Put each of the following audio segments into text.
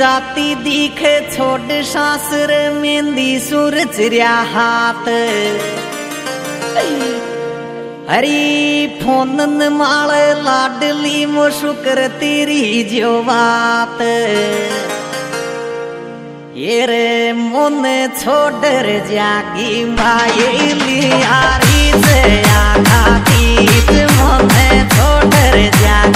जाती दिखे छोड़ सासर मेहंदी सुर चिरिया हाथ हरी फोन माल लाडली मो शुक्र तेरी जो बात ये रे मोन छोड़ जागी मायली आरी से आघातीत मोन छोड़ जागी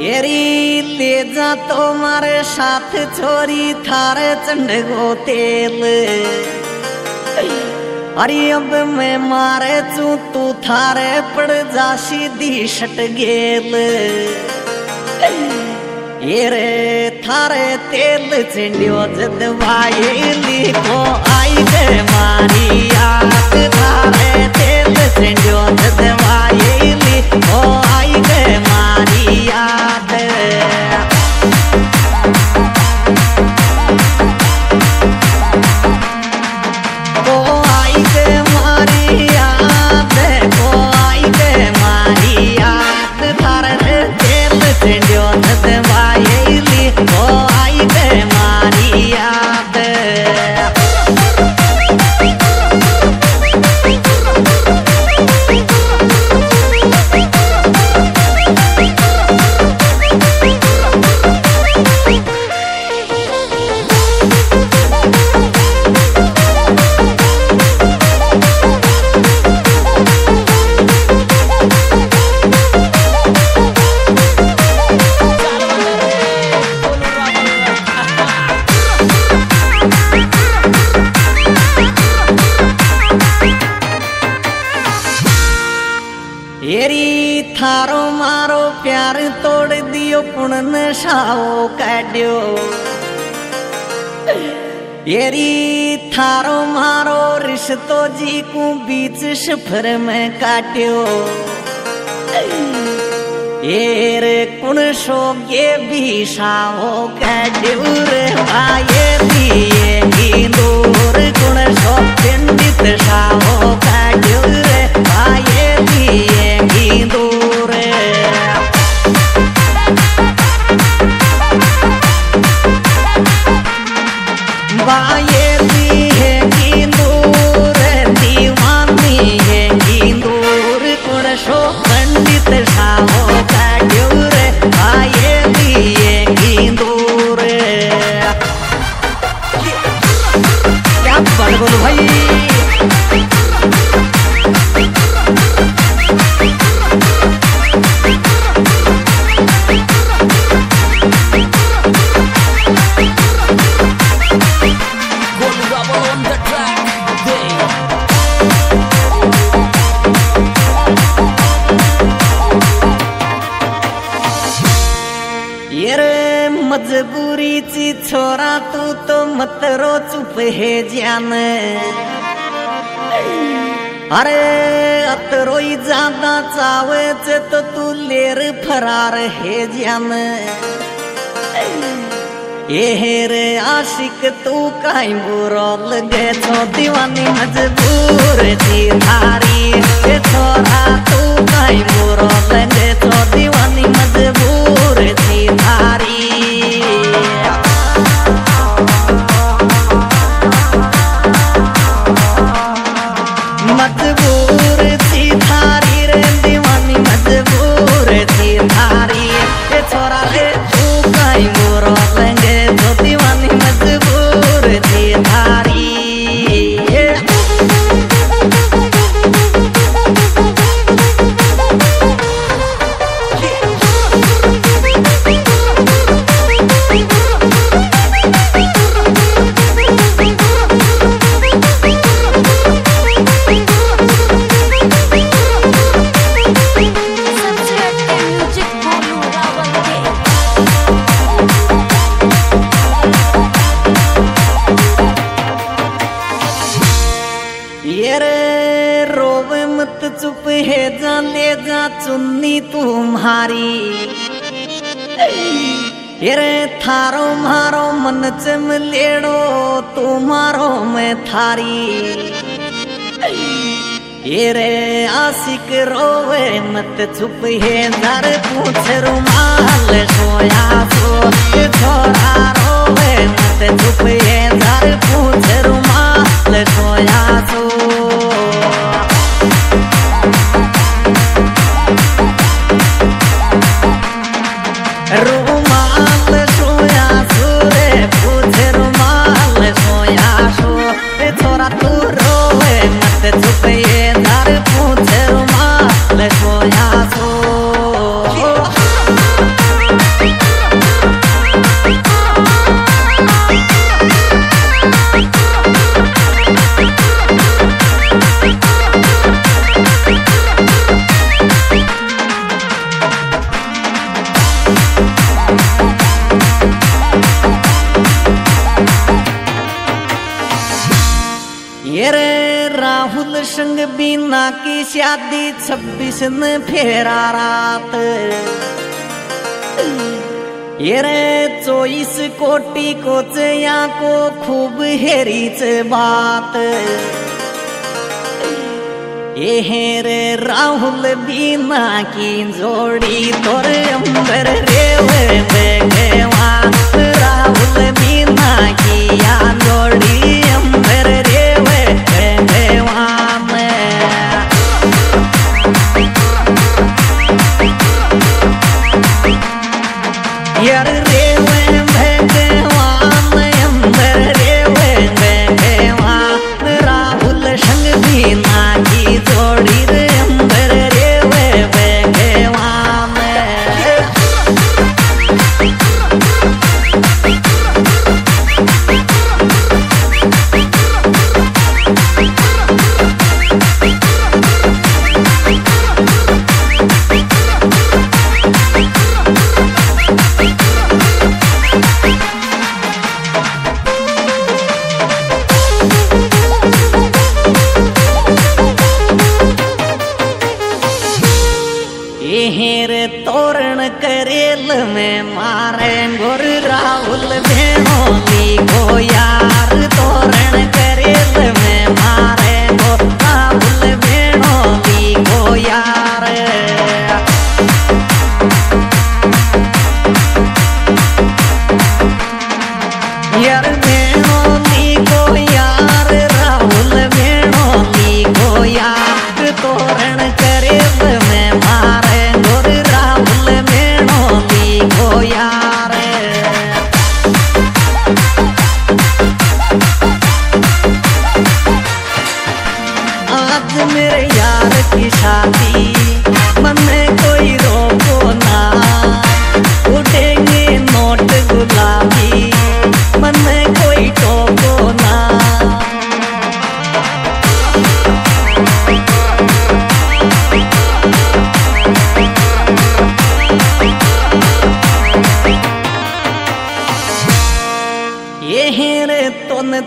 एरी ले जा तुम्हारे साथ छोरी थारे चंड गो तेल अरे अब मैं मारे चू तू थारे पड़ जा सीधी सट गेल ये रे थारे तेल चिंडियो जद भाईली જીવન સાવ કાઢ્યો એરી થારો મારો રિશ્તો જી કું બીચ સફર મેં કાટ્યો એર કુણ સોગે બી સાવ કાઢ્યો રે ભાઈ બી એ ગીંદોર કુણ સો ચિંતિત સાવ કાઢ્યો क्या बात बोलो भाई मजबूरी ची छोरा तू तो मत रो, चुप है जान अरे, अतरोई ज़्यादा चावे चे तो तू लेर फरार है जान ये रे आशिक, तू काई बुरो लगे छो, दीवानी मजबूर थी थारी ये छोरा तू काई बुरो लगे छो, दीवानी मजबूर थी थारी तुम्हारी। रे थारो मारो मन चम लेड़ो, तुम्हारो मैं थारी। ये रे आशिक रोवे, मत चुप है दर पूछ रुमाल सोया सो। छोरा रोवे, मत चुप है दर पूछ रुमाल सोया सो। राहुल संग बीना की शादी, छब्बीस न फेरा रात। ये रे चौबीस कोटि को चया को खूब हेरीच बात। ये रे राहुल बीना की जोड़ी, तोर अंबर रे हेर तोरण करेल में मारे गोर राहुल भेणोली को यार तोरण करेल में मारे गो राहुल भेणोली को यार। यार भेणोली आज मेरे यार की शादी मन में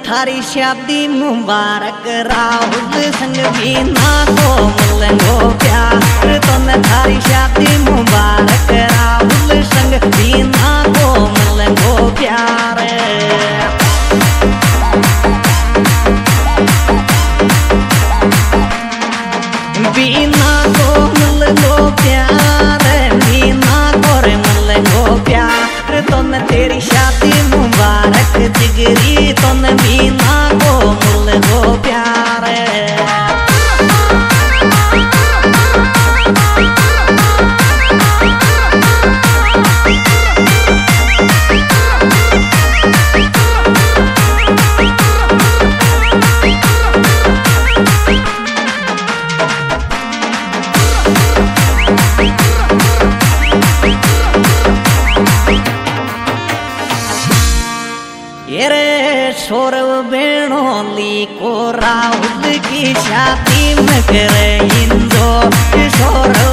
थारी शादी मुबारक, राहुल संग भी ना को मिलंगो प्यार। तुम थारी शादी मुबारक, राहुल संग भी ना को मिलंगो प्यार। सौरव बेणोली को राहुल की शादी में करे इंदो सौरव